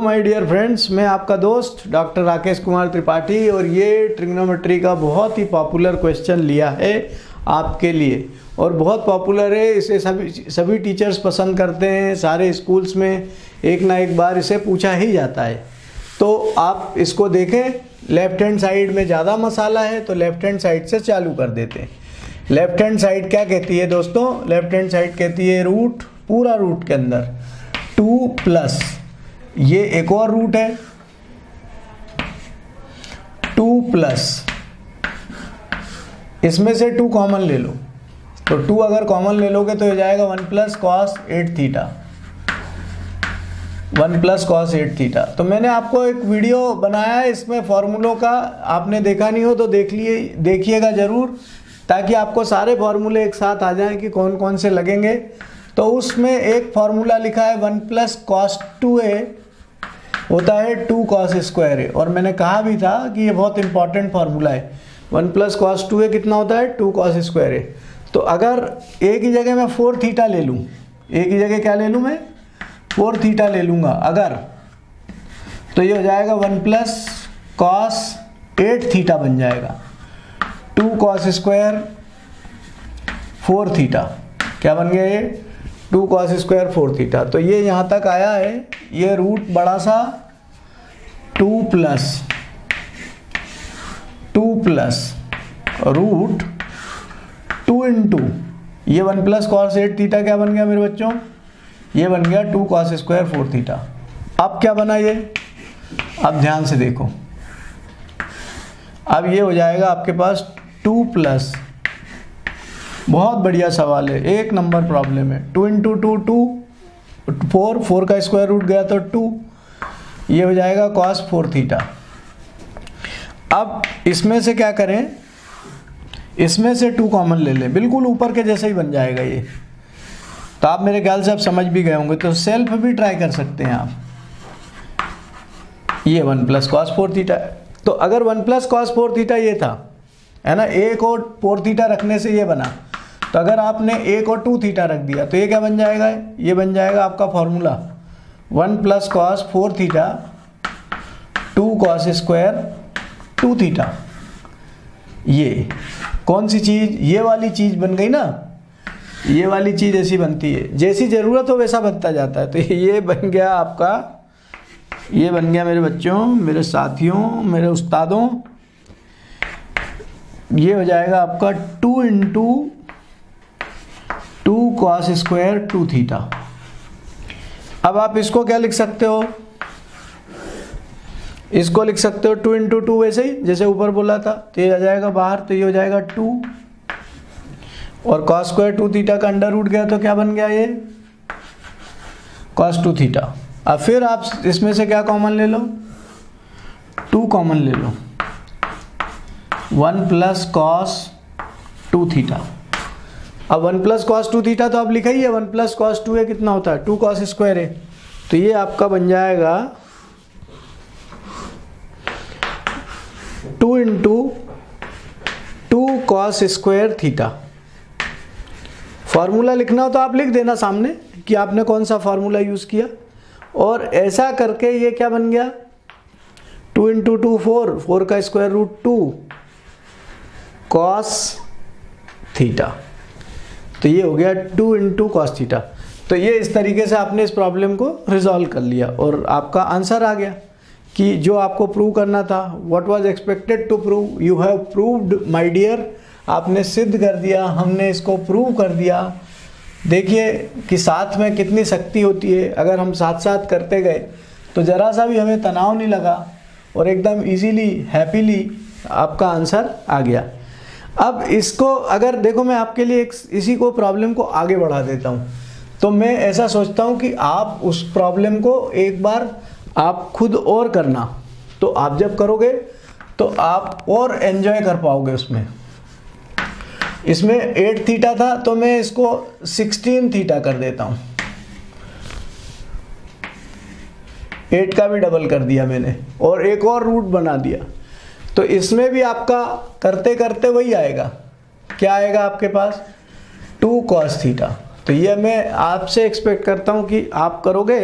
My dear friends, मैं आपका दोस्त डॉक्टर राकेश कुमार त्रिपाठी और ये ट्रिग्नोमेट्री का बहुत ही पॉपुलर क्वेश्चन लिया है आपके लिए। और बहुत पॉपुलर है, इसे सभी सभी टीचर्स पसंद करते हैं, सारे स्कूल्स में एक ना एक बार इसे पूछा ही जाता है। तो आप इसको देखें, लेफ़्ट हैंड साइड में ज़्यादा मसाला है तो लेफ़्ट हैंड साइड से चालू कर देते हैं। लेफ़्ट हैंड साइड क्या कहती है दोस्तों? लेफ़्ट हैंड साइड कहती है रूट, पूरा रूट के अंदर। Two plus. ये एक और रूट है। टू प्लस इसमें से टू कॉमन ले लो। तो टू अगर कॉमन ले लोगे तो हो जाएगा one plus cos eight theta one plus cos eight theta तो मैंने आपको एक वीडियो बनाया है, इसमें फॉर्मूलों का। आपने देखा नहीं हो तो देख लिए, देखिएगा ज़रूर, ताकि आपको सारे फॉर्मूले एक साथ आ जाएँ कि कौन कौन से लगेंगे। तो उसमें एक फॉर्मूला लिखा है one plus cos two A होता है टू कॉस स्क्वायर ए और मैंने कहा भी था कि ये बहुत इंपॉर्टेंट फार्मूला है। One plus cos two A कितना होता है? टू कॉस स्क्वायर ए तो अगर ए की जगह मैं फोर थीटा ले लूँ ए की जगह क्या ले लूँ मैं? फोर थीटा ले लूँगा। अगर तो ये हो जाएगा one plus cos eight theta बन जाएगा। Two cos square four theta. क्या बन गया ये? Two cos square four theta. तो ये यहाँ तक आया है। ये रूट बड़ा सा two plus two plus root two into ये one plus cos eight theta क्या बन गया मेरे बच्चों? ये बन गया two cos square four theta अब क्या बना ये? अब ध्यान से देखो। अब ये हो जाएगा आपके पास टू प्लस बहुत बढ़िया सवाल है। एक नंबर प्रॉब्लम है। Two into two two four four का स्क्वायर रूट गया तो टू, ये हो जाएगा कॉस फोर थीटा। अब इसमें से क्या करें? इसमें से टू कॉमन ले लें। बिल्कुल ऊपर के जैसे ही बन जाएगा ये। तो आप मेरे ख्याल से आप समझ भी गए होंगे। तो सेल्फ भी ट्राई कर सकते हैं आप। ये one plus cos four theta. तो अगर one plus cos four theta ये था, है ना? एक और फोर थीटा रखने से ये बना। तो अगर आपने एक और टू थीटा रख दिया तो ये क्या बन जाएगा? ये बन जाएगा आपका formula one plus cos four theta two cos square two theta ये कौन सी चीज़? ये वाली चीज़ बन गई ना? ये वाली चीज़ ऐसी बनती है। जैसी ज़रूरत हो वैसा बनता जाता है। तो ये बन गया आपका, ये बन गया मेरे बच्चों, मेरे साथियों, मेरे उस्तादों। ये हो जाएगा आपका two into two cos square two theta अब आप इसको क्या लिख सकते हो? इसको लिख सकते हो टू इंटू टू वैसे ही, जैसे ऊपर बोला था तो ये आ जाएगा बाहर तो ये हो जाएगा टू और कॉस स्क्वायर टू थीटा का अंडर रूट गया तो क्या बन गया ये? कॉस टू थीटा अब फिर आप इसमें से क्या कॉमन ले लो? टू कॉमन ले लो। One plus cos two theta अब one plus cos two theta तो आप लिखा ही है, वन प्लस कॉस टू है कितना होता है? टू कॉस स्क्वायर है तो ये आपका बन जाएगा two into two cos square theta. Formula लिखना हो तो आप लिख देना सामने कि आपने कौन सा फार्मूला यूज़ किया। और ऐसा करके ये क्या बन गया? Two into two four four का square root two cos theta. तो ये हो गया टू इंटू कॉस थीटा तो ये इस तरीके से आपने इस प्रॉब्लम को रिजॉल्व कर लिया और आपका आंसर आ गया कि जो आपको प्रूव करना था what was expected to prove you have proved my dear आपने सिद्ध कर दिया, हमने इसको प्रूव कर दिया। देखिए कि साथ में कितनी शक्ति होती है, अगर हम साथ साथ करते गए तो ज़रा सा भी हमें तनाव नहीं लगा और एकदम इजीली हैप्पीली आपका आंसर आ गया। अब इसको, अगर देखो मैं आपके लिए एक, इसी को प्रॉब्लम को आगे बढ़ा देता हूँ। तो मैं ऐसा सोचता हूँ कि आप उस प्रॉब्लम को एक बार आप खुद और करना। तो आप जब करोगे तो आप और एन्जॉय कर पाओगे उसमें। इसमें एट थीटा था तो मैं इसको सिक्सटीन थीटा कर देता हूँ। एट का भी डबल कर दिया मैंने, और एक और रूट बना दिया। तो इसमें भी आपका करते करते वही आएगा। क्या आएगा आपके पास? टू कॉस थीटा तो ये मैं आपसे एक्सपेक्ट करता हूँ कि आप करोगे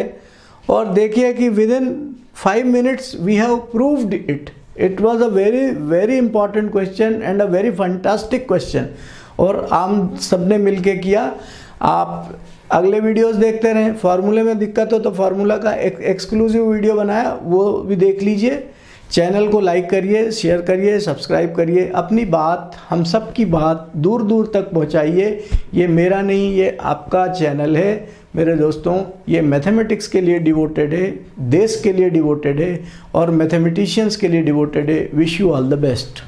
और देखिए कि within five minutes we have proved it it was a very very important question and a very fantastic question और हम सबने मिल के किया। आप अगले वीडियोस देखते रहें। फार्मूले में दिक्कत हो तो फार्मूला का एक एक्सक्लूसिव वीडियो बनाया, वो भी देख लीजिए। चैनल को लाइक करिए, शेयर करिए, सब्सक्राइब करिए। अपनी बात, हम सब की बात दूर दूर तक पहुंचाइए। ये मेरा नहीं, ये आपका चैनल है। मेरे दोस्तों, ये मैथमेटिक्स के लिए डिवोटेड है, देश के लिए डिवोटेड है और मैथमेटिशियंस के लिए डिवोटेड है। Wish you all the best